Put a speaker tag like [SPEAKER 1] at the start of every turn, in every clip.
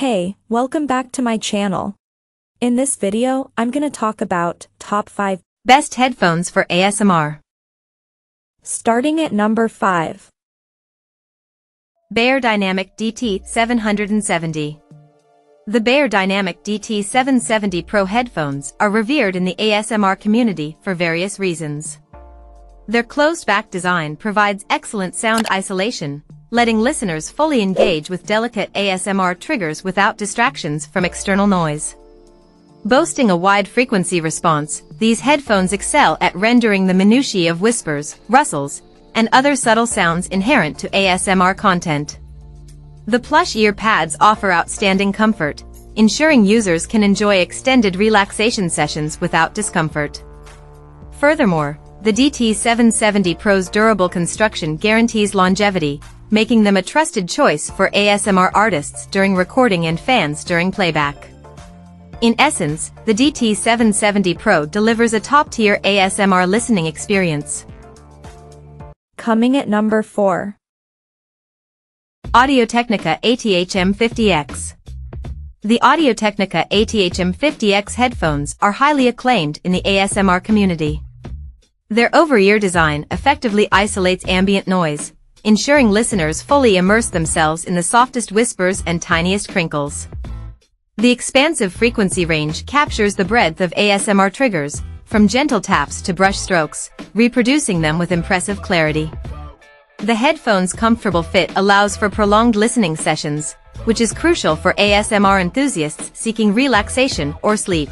[SPEAKER 1] Hey, welcome back to my channel. In this video, I'm gonna talk about top 5
[SPEAKER 2] Best headphones for ASMR.
[SPEAKER 1] starting at number 5.
[SPEAKER 2] Beyerdynamic DT770. The Beyerdynamic DT770 Pro headphones are revered in the ASMR community for various reasons. Their closed-back design provides excellent sound isolation, letting listeners fully engage with delicate ASMR triggers without distractions from external noise. Boasting a wide frequency response, these headphones excel at rendering the minutiae of whispers, rustles, and other subtle sounds inherent to ASMR content. The plush ear pads offer outstanding comfort, ensuring users can enjoy extended relaxation sessions without discomfort. Furthermore, the DT770 Pro's durable construction guarantees longevity, making them a trusted choice for ASMR artists during recording and fans during playback. In essence, the DT770 Pro delivers a top-tier ASMR listening experience.
[SPEAKER 1] Coming at number 4.
[SPEAKER 2] Audio-Technica ATH-M50X The Audio-Technica ATH-M50X headphones are highly acclaimed in the ASMR community. Their over-ear design effectively isolates ambient noise, ensuring listeners fully immerse themselves in the softest whispers and tiniest crinkles. The expansive frequency range captures the breadth of ASMR triggers, from gentle taps to brush strokes, reproducing them with impressive clarity. The headphone's comfortable fit allows for prolonged listening sessions, which is crucial for ASMR enthusiasts seeking relaxation or sleep.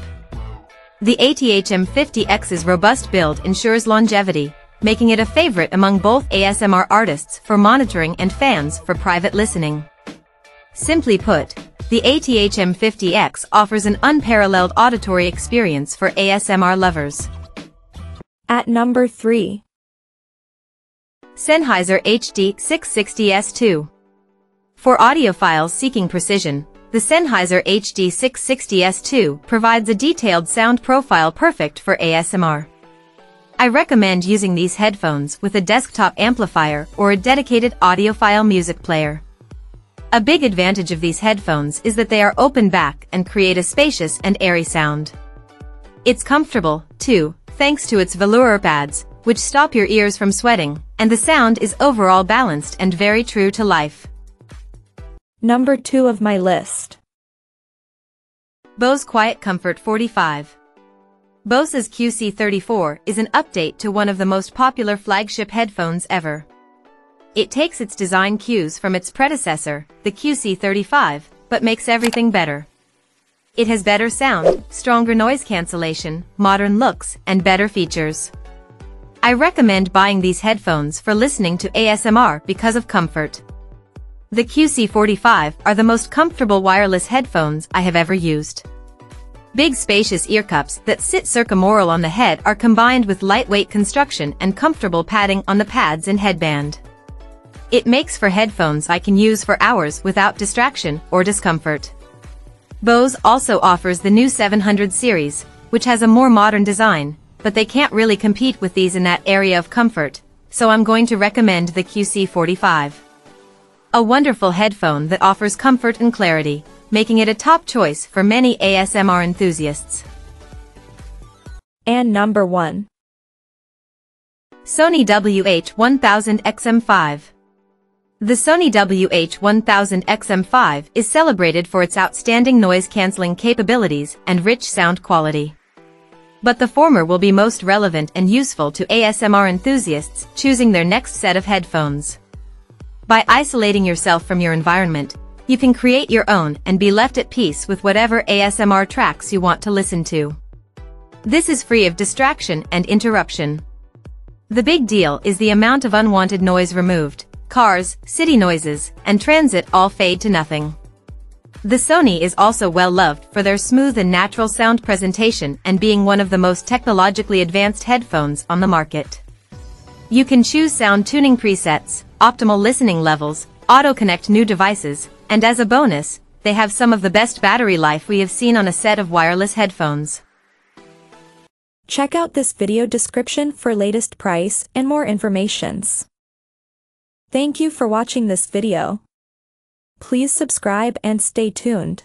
[SPEAKER 2] The ATH-M50X's robust build ensures longevity, making it a favorite among both ASMR artists for monitoring and fans for private listening. Simply put, the ATH-M50X offers an unparalleled auditory experience for ASMR lovers.
[SPEAKER 1] At number 3.
[SPEAKER 2] Sennheiser HD660S2 For audiophiles seeking precision, the Sennheiser HD660S2 provides a detailed sound profile perfect for ASMR. I recommend using these headphones with a desktop amplifier or a dedicated audiophile music player. A big advantage of these headphones is that they are open back and create a spacious and airy sound. It's comfortable, too, thanks to its velour pads, which stop your ears from sweating, and the sound is overall balanced and very true to life.
[SPEAKER 1] Number 2 of my list.
[SPEAKER 2] Bose Quiet Comfort 45 Bose's QC34 is an update to one of the most popular flagship headphones ever. It takes its design cues from its predecessor, the QC35, but makes everything better. It has better sound, stronger noise cancellation, modern looks, and better features. I recommend buying these headphones for listening to ASMR because of comfort. The QC45 are the most comfortable wireless headphones I have ever used. Big spacious ear cups that sit circumaural on the head are combined with lightweight construction and comfortable padding on the pads and headband. It makes for headphones I can use for hours without distraction or discomfort. Bose also offers the new 700 series, which has a more modern design, but they can't really compete with these in that area of comfort, so I'm going to recommend the QC45. A wonderful headphone that offers comfort and clarity, making it a top choice for many ASMR enthusiasts.
[SPEAKER 1] And number 1.
[SPEAKER 2] Sony WH-1000 XM5 The Sony WH-1000 XM5 is celebrated for its outstanding noise-canceling capabilities and rich sound quality. But the former will be most relevant and useful to ASMR enthusiasts choosing their next set of headphones. By isolating yourself from your environment, you can create your own and be left at peace with whatever ASMR tracks you want to listen to. This is free of distraction and interruption. The big deal is the amount of unwanted noise removed. Cars, city noises, and transit all fade to nothing. The Sony is also well loved for their smooth and natural sound presentation and being one of the most technologically advanced headphones on the market. You can choose sound tuning presets, optimal listening levels, auto-connect new devices, and as a bonus, they have some of the best battery life we have seen on a set of wireless headphones.
[SPEAKER 1] Check out this video description for latest price and more informations. Thank you for watching this video. Please subscribe and stay tuned.